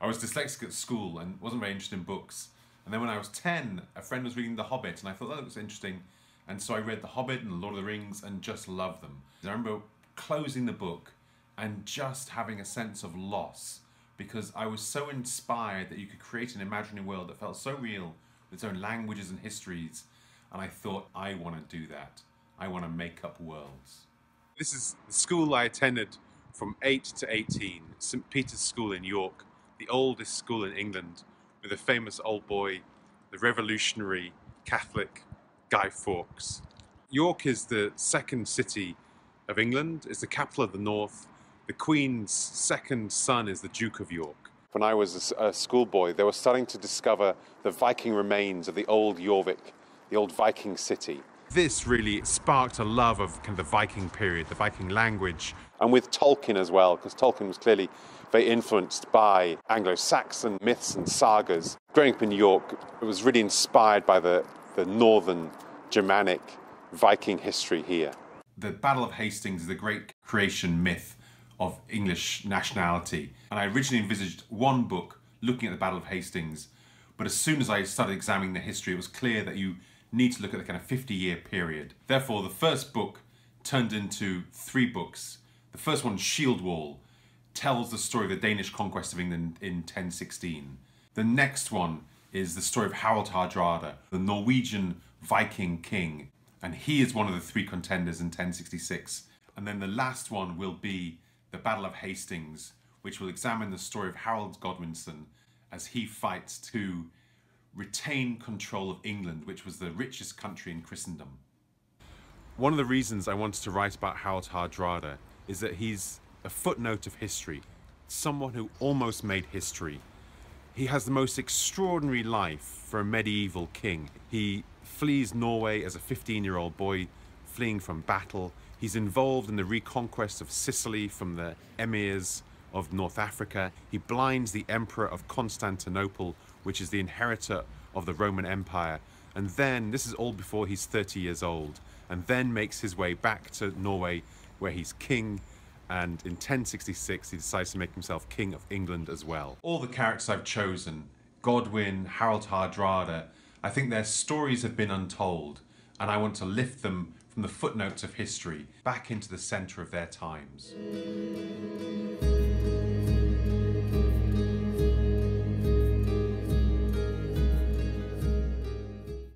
I was dyslexic at school and wasn't very interested in books. And then when I was 10, a friend was reading The Hobbit, and I thought oh, that was interesting. And so I read The Hobbit and The Lord of the Rings and just loved them. And I remember closing the book and just having a sense of loss because I was so inspired that you could create an imaginary world that felt so real with its own languages and histories. And I thought, I want to do that. I want to make up worlds. This is the school I attended from 8 to 18, St. Peter's School in York, the oldest school in England, with a famous old boy, the revolutionary Catholic Guy Fawkes. York is the second city of England, it's the capital of the north. The Queen's second son is the Duke of York. When I was a, schoolboy, they were starting to discover the Viking remains of the old Jorvik, the old Viking city. This really sparked a love of kind of the Viking period, the Viking language. And with Tolkien as well, because Tolkien was clearly very influenced by Anglo Saxon myths and sagas. Growing up in New York, it was really inspired by the, the northern Germanic Viking history here. The Battle of Hastings is the great creation myth of English nationality. And I originally envisaged one book looking at the Battle of Hastings, but as soon as I started examining the history, it was clear that you need to look at the kind of 50 year period. Therefore, the first book turned into three books. The first one, Shield Wall, tells the story of the Danish conquest of England in 1016. The next one is the story of Harald Hardrada, the Norwegian Viking king, and he is one of the three contenders in 1066. And then the last one will be the Battle of Hastings, which will examine the story of Harold Godwinson as he fights to retain control of England, which was the richest country in Christendom. One of the reasons I wanted to write about Harold Hardrada is that he's a footnote of history, someone who almost made history. He has the most extraordinary life for a medieval king. He flees Norway as a 15 year old boy, fleeing from battle. He's involved in the reconquest of Sicily from the emirs of North Africa. He blinds the emperor of Constantinople which is the inheritor of the Roman Empire. And then, this is all before he's 30 years old, and then makes his way back to Norway where he's king. And in 1066, he decides to make himself king of England as well. All the characters I've chosen Godwin, Harold Hardrada I think their stories have been untold, and I want to lift them from the footnotes of history back into the centre of their times.